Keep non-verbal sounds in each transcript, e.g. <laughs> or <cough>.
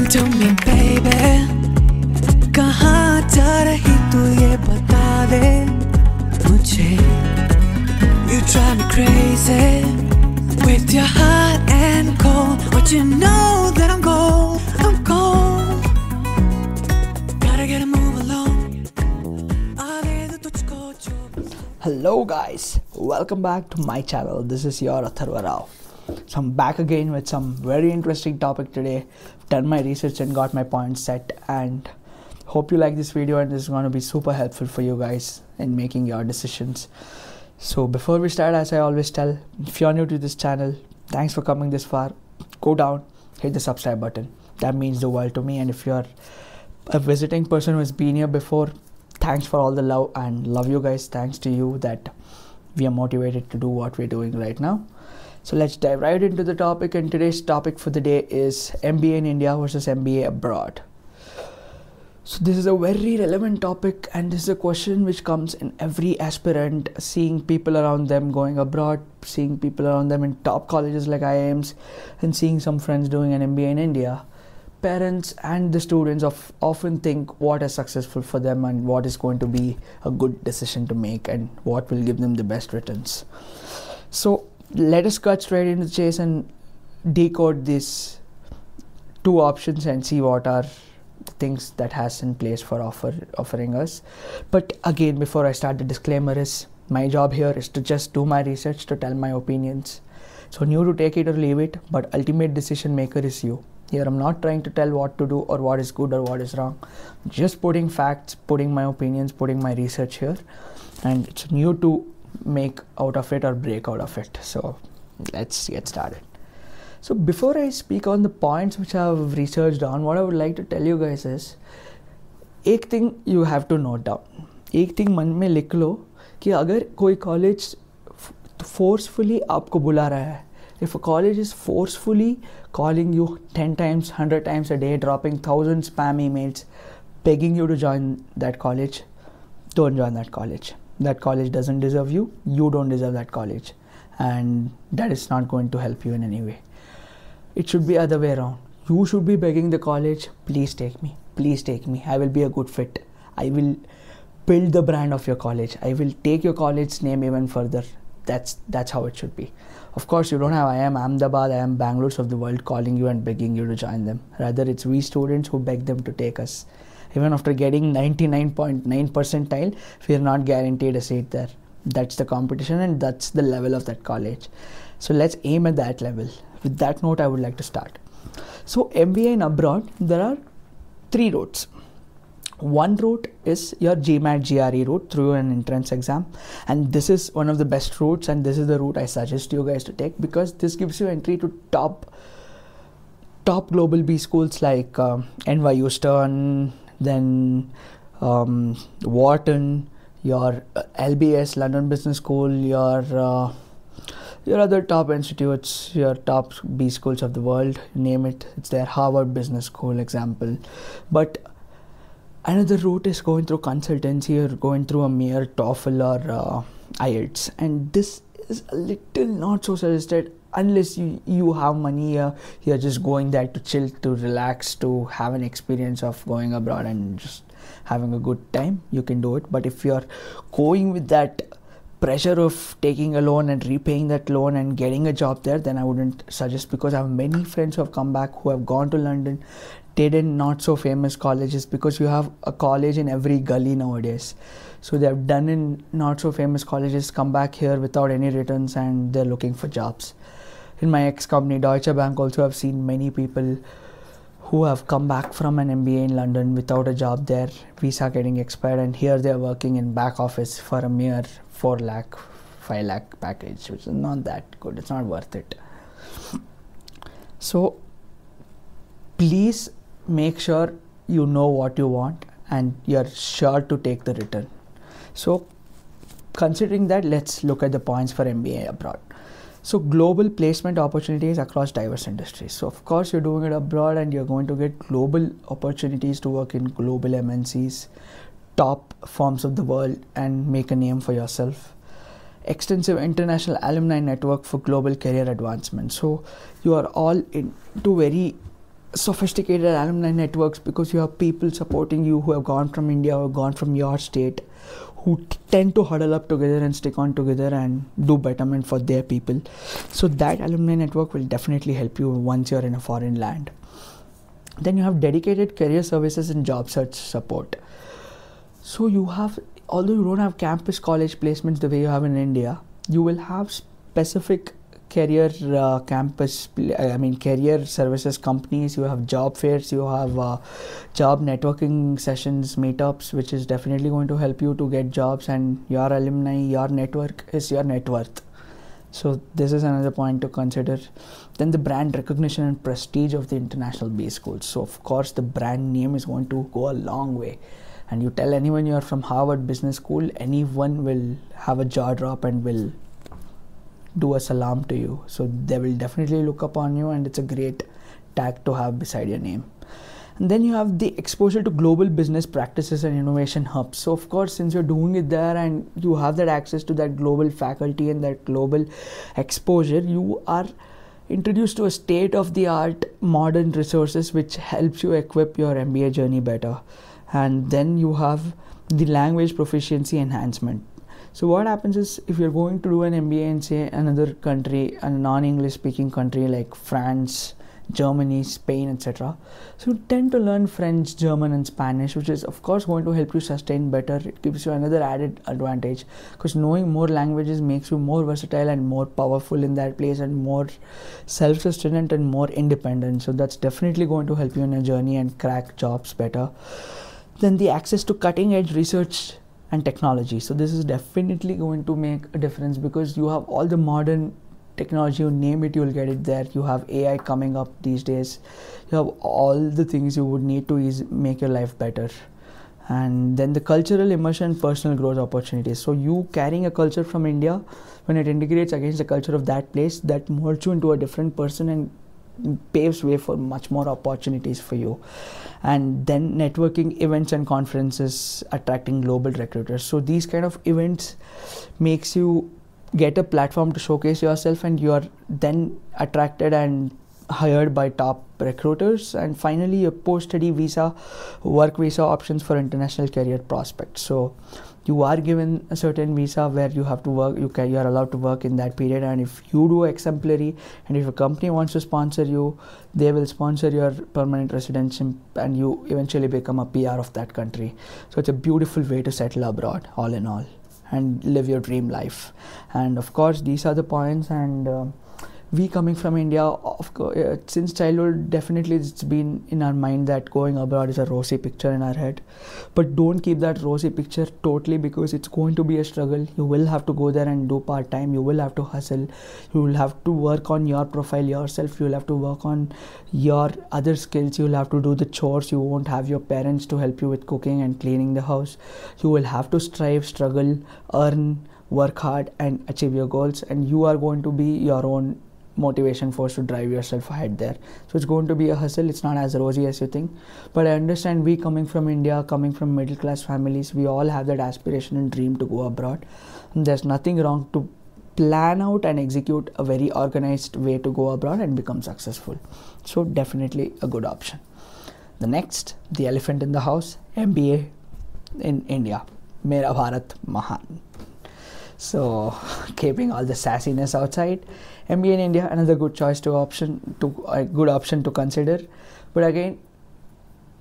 Listen to me baby कहाँ जा रही तू ये बता दे मुझे You drive me crazy With your hot and cold But you know that I'm cold I'm cold Gotta get a move along आगे तो तुझको जो Hello guys, welcome back to my channel. This is your Atharva Rao. So I'm back again with some very interesting topic today. Done my research and got my points set and hope you like this video and this is going to be super helpful for you guys in making your decisions. So before we start, as I always tell, if you're new to this channel, thanks for coming this far. Go down, hit the subscribe button. That means the world to me. And if you're a visiting person who has been here before, thanks for all the love and love you guys. Thanks to you that we are motivated to do what we're doing right now. So let's dive right into the topic. And today's topic for the day is MBA in India versus MBA abroad. So this is a very relevant topic, and this is a question which comes in every aspirant, seeing people around them going abroad, seeing people around them in top colleges like IIMs, and seeing some friends doing an MBA in India. Parents and the students of often think what is successful for them and what is going to be a good decision to make and what will give them the best returns. So let us cut straight into the chase and decode these two options and see what are the things that has in place for offer offering us. But again before i start the disclaimer is my job here is to just do my research to tell my opinions. So new to take it or leave it but ultimate decision maker is you. Here i'm not trying to tell what to do or what is good or what is wrong. Just putting facts putting my opinions putting my research here. And it's new to make out of it or break out of it so let's get started so before I speak on the points which I've researched on, what I would like to tell you guys is एक thing you have to note down एक thing मन में लिख लो कि अगर कोई college forcefully आपको बुला रहा है if a college is forcefully calling you 10 times 100 times a day dropping thousand spam emails begging you to join that college don't join that college that college doesn't deserve you you don't deserve that college. And that is not going to help you in any way. It should be other way around. You should be begging the college please take me please take me. I will be a good fit. I will build the brand of your college. I will take your college's name even further. That's that's how it should be. Of course you don't have i am ahmedabad IIM bangalore of the world calling you and begging you to join them. Rather it's we students who beg them to take us even after getting 99.9 percentile we are not guaranteed a seat there. That's the competition and that's the level of that college. So let's aim at that level. With that note i would like to start. So mba in abroad there are three routes. One route is your gmat gre route through an entrance exam. And this is one of the best routes and this is the route i suggest you guys to take because this gives you entry to top top global b schools like um, nyu stern then um, wharton your uh, lbs london business school your uh, your other top institutes, your top B schools of the world, name it. It's their Harvard Business School example. But another route is going through consultancy or going through a mere TOEFL or uh, IELTS, and this is a little not so suggested unless you you have money. Uh, you're just going there to chill, to relax, to have an experience of going abroad and just having a good time. You can do it. But if you're going with that pressure of taking a loan and repaying that loan and getting a job there, then I wouldn't suggest because I have many friends who have come back who have gone to London, did in not so famous colleges because you have a college in every gully nowadays. So they have done in not so famous colleges, come back here without any returns, and they're looking for jobs. In my ex company, Deutsche Bank, also I've seen many people who have come back from an MBA in London without a job there, visa getting expired, and here they're working in back office for a mere 4 lakh 5 lakh package which is not that good. It's not worth it. So please make sure you know what you want and you're sure to take the return. So considering that let's look at the points for mba abroad so global placement opportunities across diverse industries. So of course you're doing it abroad and you're going to get global opportunities to work in global mncs top firms of the world and make a name for yourself. Extensive international alumni network for global career advancement. So you are all into very sophisticated alumni networks because you have people supporting you who have gone from India or gone from your state who tend to huddle up together and stick on together and do betterment for their people. So that alumni network will definitely help you once you're in a foreign land. Then you have dedicated career services and job search support. So you have although you don't have campus college placements the way you have in India, you will have specific career uh, campus i mean career services companies. You have job fairs you have uh, job networking sessions meetups which is definitely going to help you to get jobs and your alumni your network is your net worth. So this is another point to consider. Then the brand recognition and prestige of the international b schools. So of course the brand name is going to go a long way. And you tell anyone you're from harvard business school anyone will have a jaw drop and will do a salam to you. So they will definitely look upon you, and it's a great tag to have beside your name. And then you have the exposure to global business practices and innovation hubs. So, of course, since you're doing it there and you have that access to that global faculty and that global exposure, you are introduced to a state of the art modern resources which helps you equip your MBA journey better. And then you have the language proficiency enhancement. So what happens is if you're going to do an MBA in say another country, a non-English speaking country like France, Germany, Spain, etc. So you tend to learn French, German, and Spanish, which is of course going to help you sustain better. It gives you another added advantage because knowing more languages makes you more versatile and more powerful in that place and more self-sustained and more independent. So that's definitely going to help you in your journey and crack jobs better. Then the access to cutting-edge research and technology. So this is definitely going to make a difference because you have all the modern technology, you name it, you'll get it there. You have AI coming up these days. You have all the things you would need to make your life better. And then the cultural immersion, personal growth opportunities. So you carrying a culture from India, when it integrates against the culture of that place, that molds you into a different person and paves way for much more opportunities for you. And then networking events and conferences attracting global recruiters. So these kind of events makes you get a platform to showcase yourself and you are then attracted and hired by top recruiters. And finally a post-study visa work visa options for international career prospects. So you are given a certain visa where you have to work you can you are allowed to work in that period. And if you do exemplary and if a company wants to sponsor you they will sponsor your permanent residency and you eventually become a PR of that country. So it's a beautiful way to settle abroad all in all and live your dream life. And of course these are the points and uh, we coming from India, of course, uh, since childhood, definitely it's been in our mind that going abroad is a rosy picture in our head. But don't keep that rosy picture totally because it's going to be a struggle. You will have to go there and do part time. You will have to hustle. You will have to work on your profile yourself. You will have to work on your other skills. You will have to do the chores. You won't have your parents to help you with cooking and cleaning the house. You will have to strive, struggle, earn, work hard, and achieve your goals. And you are going to be your own motivation force to drive yourself ahead there. So it's going to be a hustle it's not as rosy as you think. But i understand we coming from india coming from middle class families we all have that aspiration and dream to go abroad. And there's nothing wrong to plan out and execute a very organized way to go abroad and become successful. So definitely a good option. The next the elephant in the house mba in india. Mera bharat mahan so <laughs> keeping all the sassiness outside MBA in India, another good choice to option to a good option to consider. But again,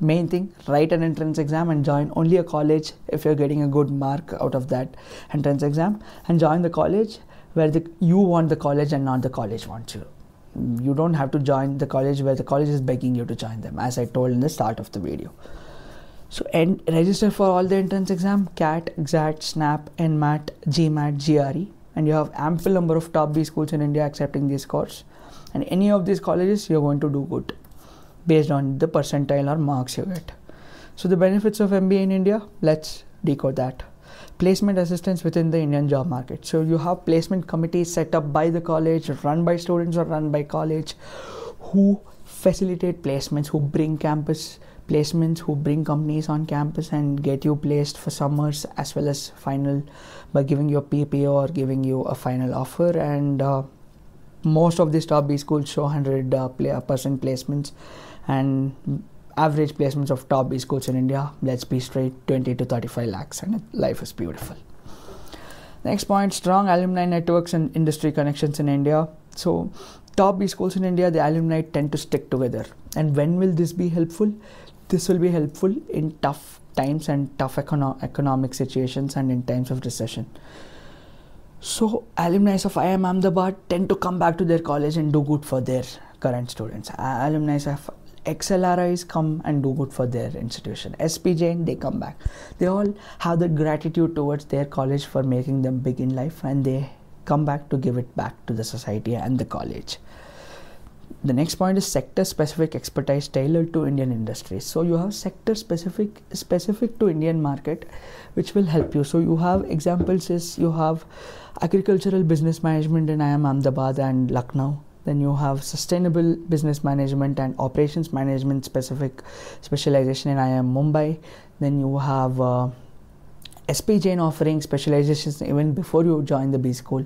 main thing, write an entrance exam and join only a college if you're getting a good mark out of that entrance exam, and join the college where the, you want the college and not the college wants you. You don't have to join the college where the college is begging you to join them, as I told in the start of the video. So and register for all the entrance exam, CAT, XAT, SNAP, NMAT, GMAT, GRE and you have ample number of top B schools in India accepting this course and any of these colleges you're going to do good based on the percentile or marks you get. So the benefits of MBA in India, let's decode that. Placement assistance within the Indian job market. So you have placement committees set up by the college, run by students or run by college who facilitate placements, who bring campus placements who bring companies on campus and get you placed for summers as well as final by giving you a PPO or giving you a final offer and uh, most of these top B schools show 100 uh, play, percent placements and average placements of top B schools in India, let's be straight, 20 to 35 lakhs, and life is beautiful. Next point strong alumni networks and industry connections in India. So, top B schools in India, the alumni tend to stick together. And when will this be helpful? This will be helpful in tough times and tough econo- economic situations and in times of recession. So, alumni of IIM Ahmedabad tend to come back to their college and do good for their current students. Alumni of XLRIs come and do good for their institution. SP Jain, they come back. They all have the gratitude towards their college for making them big in life and they come back to give it back to the society and the college. The next point is sector specific expertise tailored to Indian industries. So you have sector specific specific to Indian market which will help you. So you have examples is you have agricultural business management in IIM Ahmedabad and Lucknow then you have sustainable business management and operations management specific specialization in IIM Mumbai. Then you have uh, SP Jain offering specializations even before you join the B school.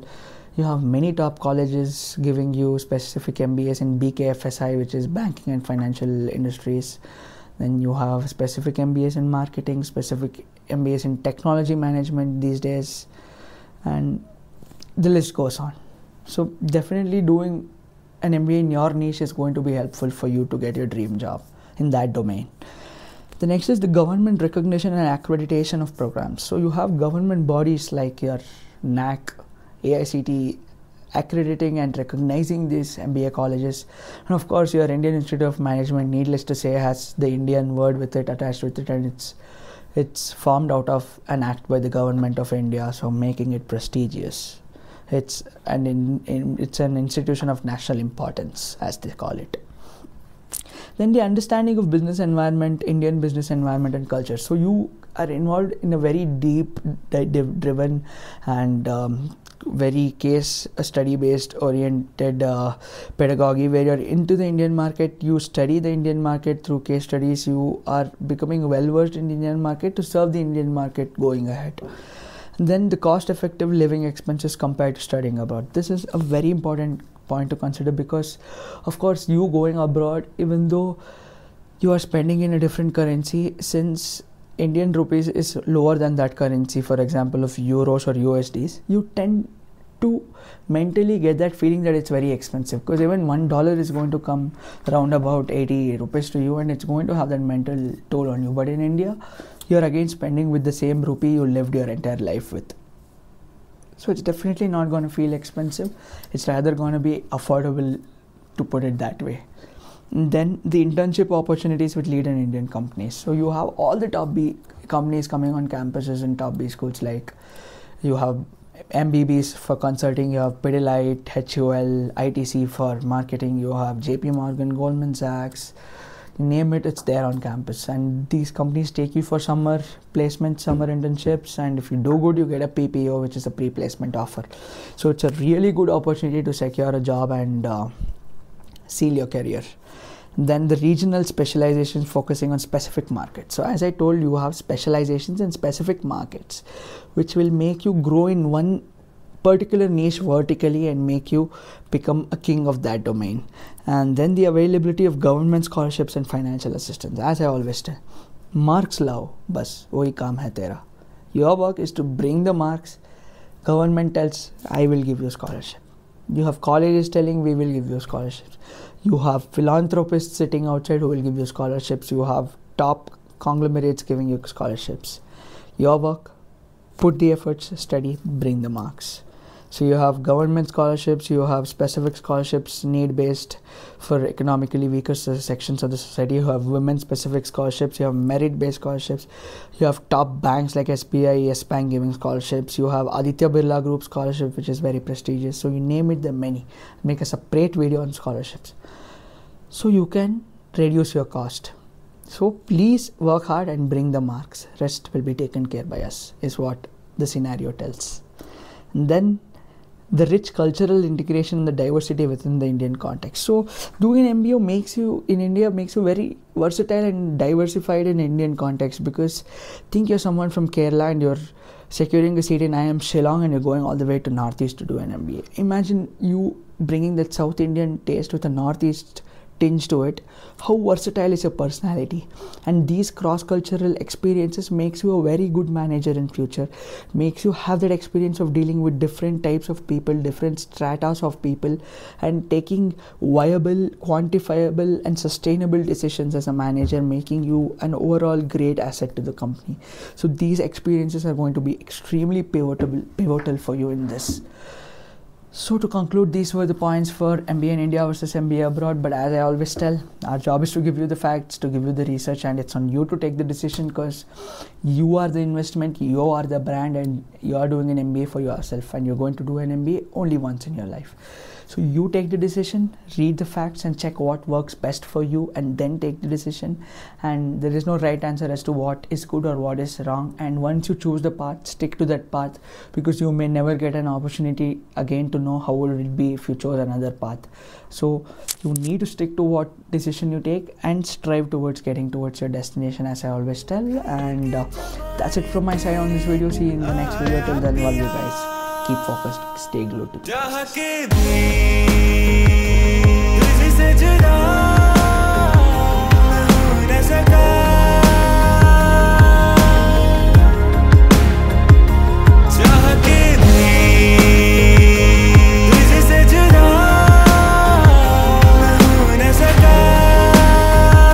You have many top colleges giving you specific MBAs in BKFSI, which is banking and financial industries. Then you have specific MBAs in marketing, specific MBAs in technology management these days, and the list goes on. So, definitely doing an MBA in your niche is going to be helpful for you to get your dream job in that domain. The next is the government recognition and accreditation of programs. So you have government bodies like your NAAC, AICTE accrediting and recognizing these MBA colleges. And of course, your Indian Institute of Management, needless to say, has the Indian word with it attached with it, and it's it's formed out of an act by the government of India, so making it prestigious. It's an in, in, it's an institution of national importance, as they call it. Then the understanding of business environment, Indian business environment and culture. So you are involved in a very deep, driven, and um, very case study based oriented uh, pedagogy where you're into the Indian market, you study the Indian market through case studies, you are becoming well versed in the Indian market to serve the Indian market going ahead then the cost effective living expenses compared to studying abroad. This is a very important point to consider because of course you going abroad even though you are spending in a different currency since indian rupees is lower than that currency for example of euros or usds you tend to mentally get that feeling that it's very expensive. Because even one dollar is going to come around about 80 rupees to you and it's going to have that mental toll on you. But in india you're again spending with the same rupee you lived your entire life with. So it's definitely not going to feel expensive. It's rather going to be affordable to put it that way. And then the internship opportunities with lead in Indian companies. So you have all the top B companies coming on campuses in top B schools like you have MBBs for consulting, you have Pidilite, HUL, ITC for marketing, you have JP Morgan, Goldman Sachs, name it it's there on campus. And these companies take you for summer placement summer internships and if you do good you get a ppo which is a pre-placement offer. So it's a really good opportunity to secure a job and uh, seal your career. Then the regional specializations focusing on specific markets. So as i told you have specializations in specific markets which will make you grow in one particular niche vertically and make you become a king of that domain. And then the availability of government scholarships and financial assistance. As I always say, marks lao, bus, wohi kaam hai tera. Your work is to bring the marks. Government tells, I will give you scholarship. You have colleges telling, we will give you scholarships. You have philanthropists sitting outside who will give you scholarships. You have top conglomerates giving you scholarships. Your work, put the efforts, study, bring the marks. So you have government scholarships, you have specific scholarships need based for economically weaker sections of the society. You have women specific scholarships, you have merit based scholarships, you have top banks like SBI, Yes Bank giving scholarships, you have Aditya Birla Group scholarship, which is very prestigious. So you name it, there many. Make a separate video on scholarships. So you can reduce your cost. So please work hard and bring the marks. Rest will be taken care by us, is what the scenario tells. And then the rich cultural integration and the diversity within the Indian context. So doing an MBA makes you in India makes you very versatile and diversified in Indian context because think you're someone from Kerala and you're securing a seat in IIM Shillong and you're going all the way to Northeast to do an MBA. Imagine you bringing that South Indian taste with a Northeast tinge to it. How versatile is your personality? And these cross cultural experiences makes you a very good manager in future. Makes you have that experience of dealing with different types of people different stratas of people and taking viable quantifiable and sustainable decisions as a manager making you an overall great asset to the company. So these experiences are going to be extremely pivotal pivotal for you in this so to conclude, these were the points for MBA in India versus MBA abroad. But as I always tell, our job is to give you the facts, to give you the research, and it's on you to take the decision because you are the investment, you are the brand, and you are doing an MBA for yourself, and you're going to do an MBA only once in your life. So you take the decision, read the facts, and check what works best for you, and then take the decision. And there is no right answer as to what is good or what is wrong. And once you choose the path, stick to that path because you may never get an opportunity again to know how will it be if you chose another path. So you need to stick to what decision you take and strive towards getting towards your destination, as I always tell. And uh, that's it from my side on this video. See you in the next video. Till then, love you guys. keep focused, stay glued to the process.